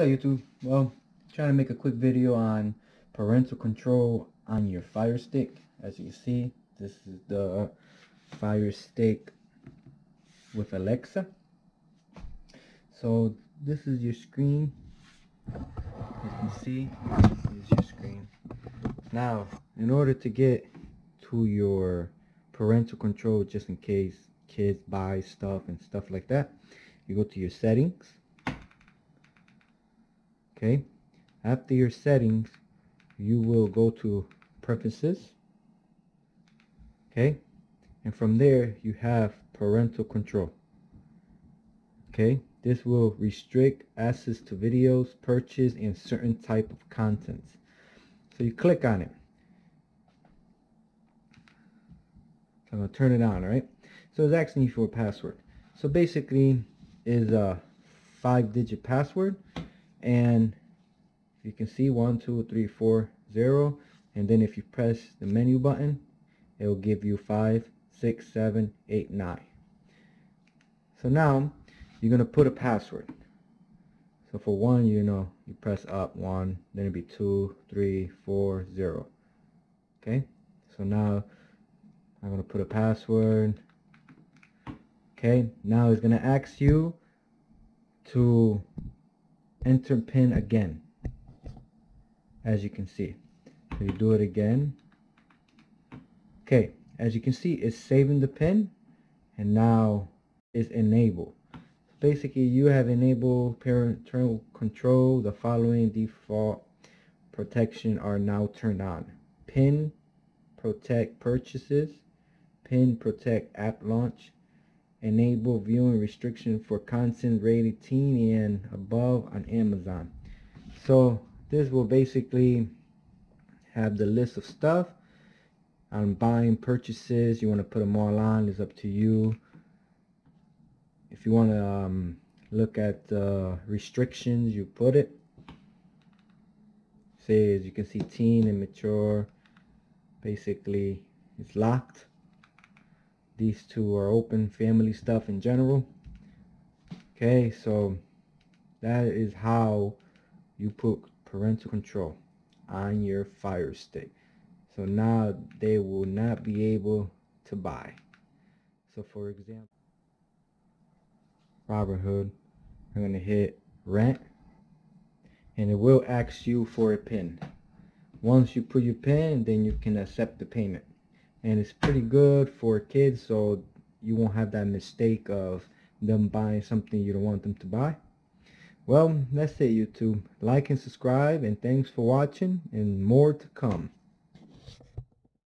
tell YouTube? Well, trying to make a quick video on parental control on your Fire Stick. As you see, this is the Fire Stick with Alexa. So this is your screen. You can see, this is your screen. Now, in order to get to your parental control, just in case kids buy stuff and stuff like that, you go to your settings okay? After your settings you will go to preferences okay? And from there you have parental control okay? This will restrict access to videos purchase and certain type of contents so you click on it. I'm gonna turn it on right so it's asking you for a password. So basically is a five digit password and you can see one two three four zero. And then if you press the menu button it will give you five six seven eight nine. So now you're gonna put a password. So for one you know you press up one then it'll be two three four zero. Okay? So now I'm gonna put a password. Okay? Now it's gonna ask you to enter pin again as you can see. So you do it again. Okay as you can see it's saving the pin and now it's enabled basically you have enabled parental control. The following default protection are now turned on. Pin protect purchases. Pin protect app launch enable viewing restriction for content rated teen and above on Amazon. So this will basically have the list of stuff on buying purchases. You want to put them all on, it's up to you. If you want to um, look at the restrictions, you put it. Say as you can see teen and mature basically it's locked these two are open family stuff in general. Okay, so that is how you put parental control on your Fire Stick. So now they will not be able to buy. So for example, Robin Hood, I'm to hit rent and it will ask you for a pin. Once you put your pin, then you can accept the payment and it's pretty good for kids so you won't have that mistake of them buying something you don't want them to buy. Well that's it youtube. Like and subscribe and thanks for watching and more to come